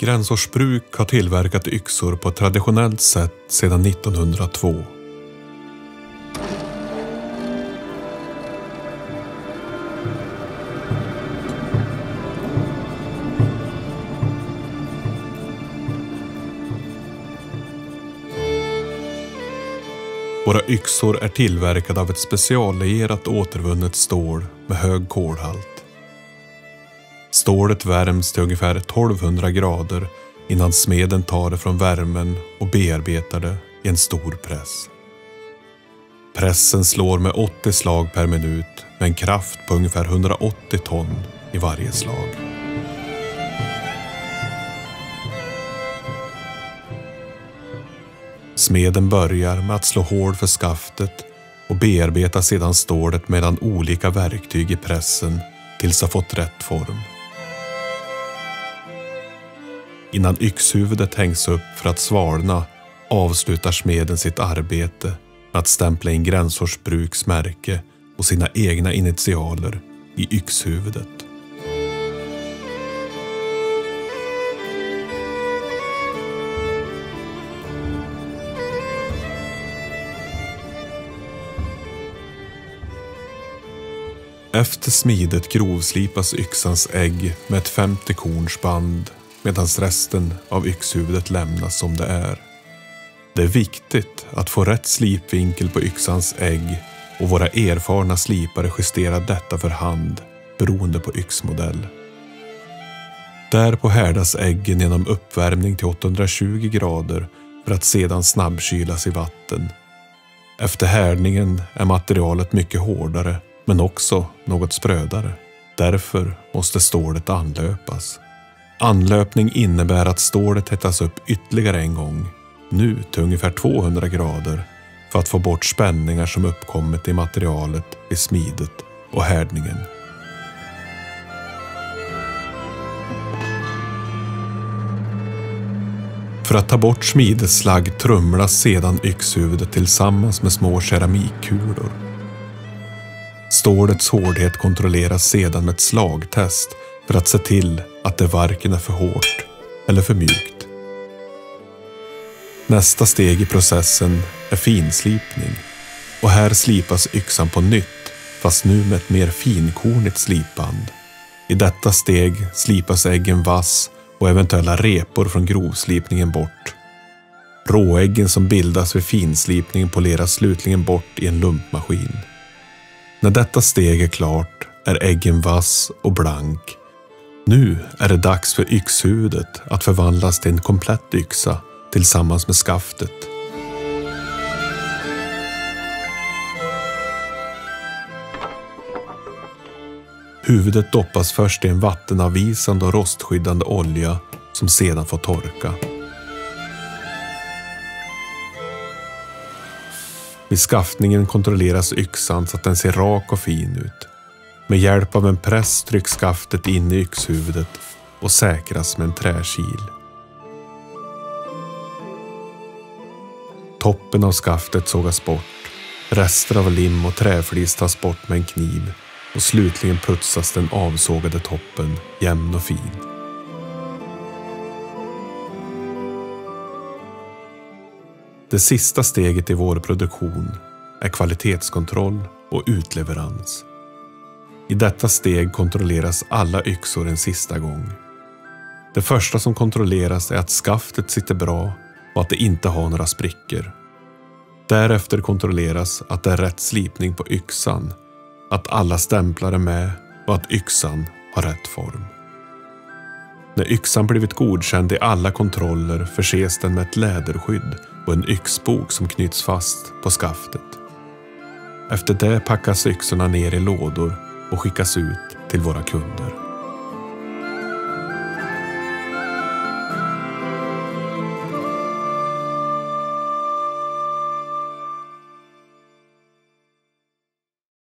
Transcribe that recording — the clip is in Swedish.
Gränsårsbruk har tillverkat yxor på ett traditionellt sätt sedan 1902. Våra yxor är tillverkade av ett speciallegerat återvunnet stål med hög kolhalt. Stålet värms till ungefär 1200 grader innan smeden tar det från värmen och bearbetar det i en stor press. Pressen slår med 80 slag per minut med en kraft på ungefär 180 ton i varje slag. Smeden börjar med att slå hål för skaftet och bearbetar sedan stålet mellan olika verktyg i pressen tills det har fått rätt form. Innan yxhuvudet hängs upp för att svalna avslutar smeden sitt arbete med att stämpla in Gränsfors Bruks märke och sina egna initialer i yxhuvudet. Efter smidet grovslipas yxans ägg med ett 50 korns band medan resten av yxhuvudet lämnas som det är. Det är viktigt att få rätt slipvinkel på yxans ägg och våra erfarna slipare justerar detta för hand beroende på yxmodell. Därpå härdas äggen genom uppvärmning till 820 grader för att sedan snabbkylas i vatten. Efter härdningen är materialet mycket hårdare men också något sprödare. Därför måste stålet anlöpas. Anlöpning innebär att stålet hettas upp ytterligare en gång, nu till ungefär 200 grader, för att få bort spänningar som uppkommit i materialet vid smidet och härdningen. För att ta bort smidesslagg trumlas sedan yxhuvudet tillsammans med små keramikkulor. Stålets hårdhet kontrolleras sedan med ett slagtest för att se till att det varken är för hårt eller för mjukt. Nästa steg i processen är finslipning och här slipas yxan på nytt fast nu med ett mer finkornigt slipband. I detta steg slipas äggen vass och eventuella repor från grovslipningen bort. Råäggen som bildas vid finslipningen poleras slutligen bort i en lumpmaskin. När detta steg är klart är äggen vass och blank nu är det dags för yxhuvudet att förvandlas till en komplett yxa tillsammans med skaftet. Huvudet doppas först i en vattenavvisande och rostskyddande olja som sedan får torka. Vid skaftningen kontrolleras yxan så att den ser rak och fin ut. Med hjälp av en press trycks skaftet in i yxhuvudet och säkras med en träkil. Toppen av skaftet sågas bort. Rester av lim och träflis tas bort med en kniv och slutligen putsas den avsågade toppen jämn och fin. Det sista steget i vår produktion är kvalitetskontroll och utleverans. I detta steg kontrolleras alla yxor en sista gång. Det första som kontrolleras är att skaftet sitter bra och att det inte har några sprickor. Därefter kontrolleras att det är rätt slipning på yxan, att alla stämplar är med och att yxan har rätt form. När yxan blivit godkänd i alla kontroller förses den med ett läderskydd och en yxbok som knyts fast på skaftet. Efter det packas yxorna ner i lådor och skickas ut till våra kunder.